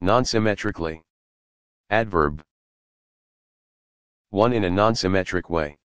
Non-symmetrically. Adverb. 1 in a non-symmetric way.